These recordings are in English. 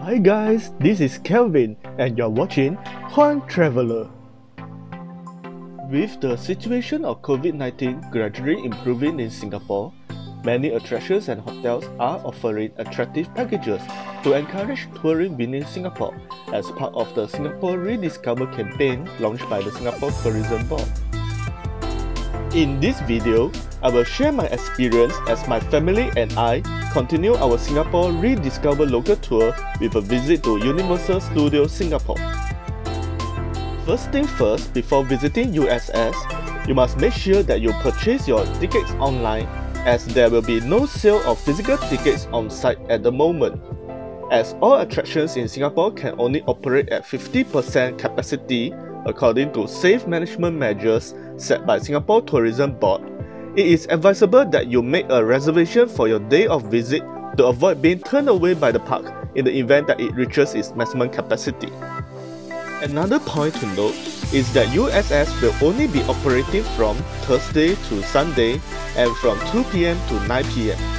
Hi guys, this is Kelvin and you're watching Huang Traveller. With the situation of COVID-19 gradually improving in Singapore, many attractions and hotels are offering attractive packages to encourage touring within Singapore as part of the Singapore Rediscover campaign launched by the Singapore Tourism Board. In this video, I will share my experience as my family and I continue our Singapore Rediscover local tour with a visit to Universal Studios Singapore. First thing first, before visiting USS, you must make sure that you purchase your tickets online as there will be no sale of physical tickets on site at the moment. As all attractions in Singapore can only operate at 50% capacity according to safe management measures set by Singapore Tourism Board, it is advisable that you make a reservation for your day of visit to avoid being turned away by the park in the event that it reaches its maximum capacity. Another point to note is that USS will only be operating from Thursday to Sunday and from 2pm to 9pm.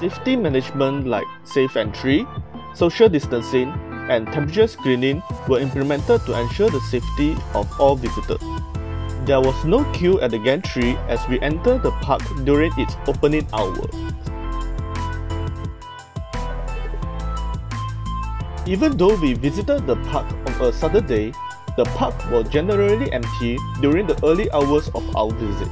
'Safety management like safe entry, social distancing, and temperature screening were implemented to ensure the safety of all visitors. There was no queue at the gantry as we entered the park during its opening hour. Even though we visited the park on a Saturday, the park was generally empty during the early hours of our visit.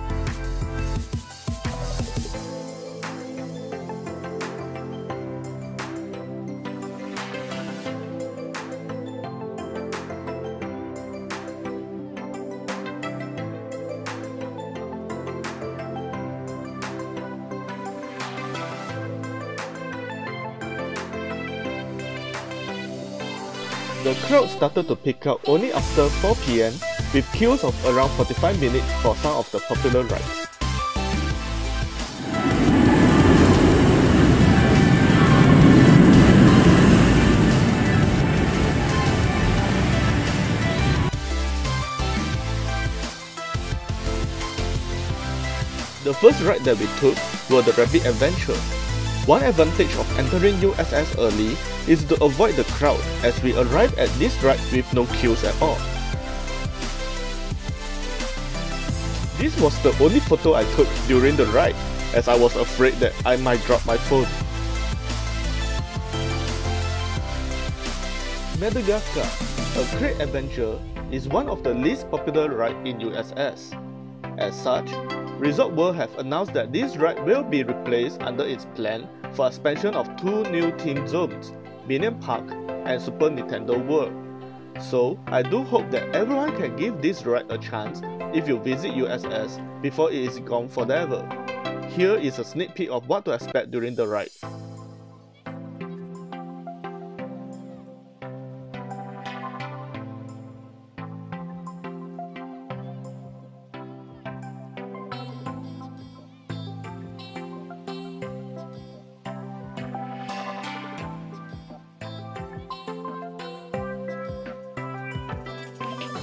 The crowd started to pick up only after 4pm with queues of around 45 minutes for some of the popular rides. The first ride that we took were the Rapids Adventure, one advantage of entering USS early is to avoid the crowd as we arrive at this ride with no queues at all. This was the only photo I took during the ride as I was afraid that I might drop my phone. Madagascar, a Crate Adventure, is one of the least popular rides in USS. As such, Resort World have announced that this ride will be replaced under its plan for expansion of two new theme zones, Minion Park and Super Nintendo World. So, I do hope that everyone can give this ride a chance if you visit USS before it is gone forever. Here is a sneak peek of what to expect during the ride.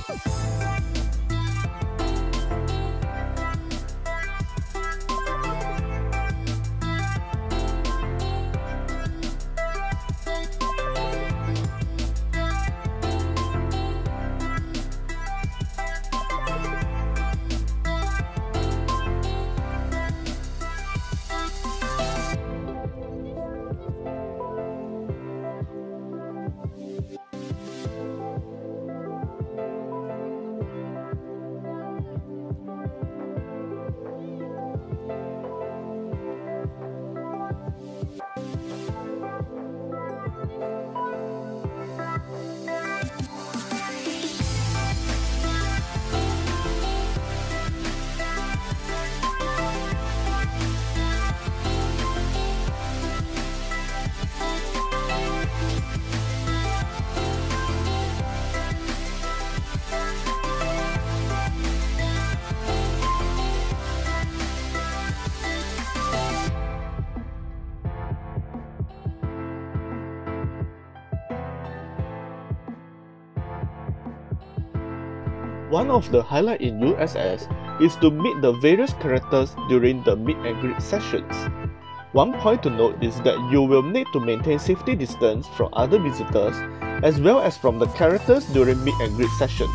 Bye. One of the highlights in USS is to meet the various characters during the meet and greet sessions. One point to note is that you will need to maintain safety distance from other visitors as well as from the characters during meet and greet session.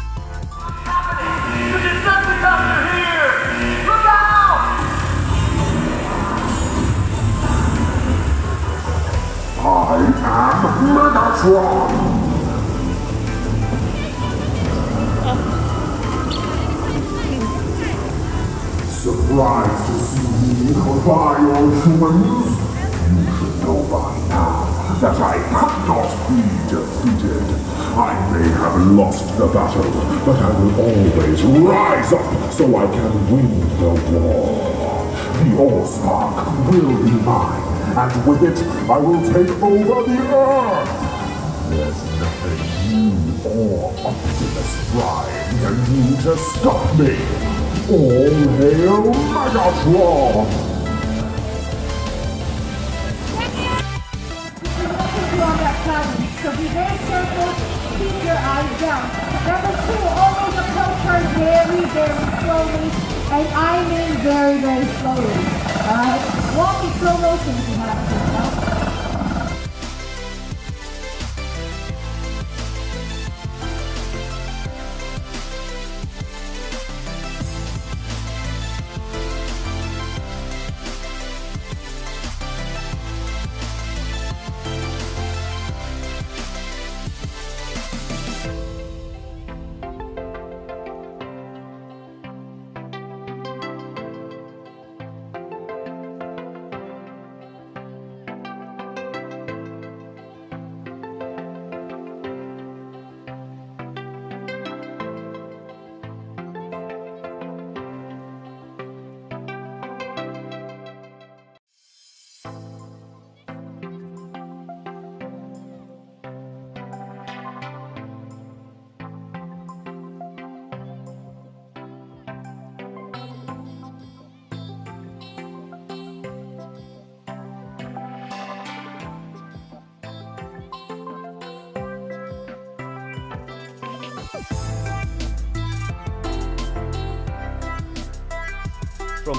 I am Megatron! Surprised to see me by your humans? You should know by now that I cannot be defeated. I may have lost the battle, but I will always rise up so I can win the war. The Allspark will be mine, and with it, I will take over the Earth. There's nothing you or Optimus Prime can do to stop me. All hail Megatron! So be very careful, keep your eyes down. Number two, always approach her very, very slowly, and I mean very, very slowly. Alright? Walk in slow motion if you have to. From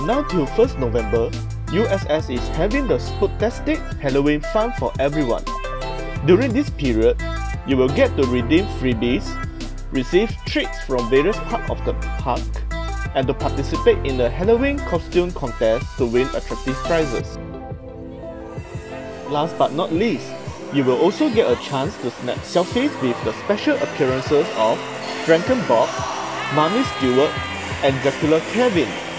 now till 1st November, USS is having the Spooktastic Halloween fun for everyone. During this period, you will get to redeem freebies, receive treats from various parts of the park, and to participate in the Halloween costume contest to win attractive prizes. Last but not least, you will also get a chance to snap selfies with the special appearances of Frankenbob, Mummy Stuart, and Dracula Kevin.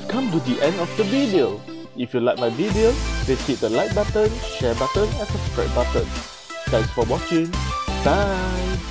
Have come to the end of the video. If you like my video, please hit the like button, share button and subscribe button. Thanks for watching. Bye!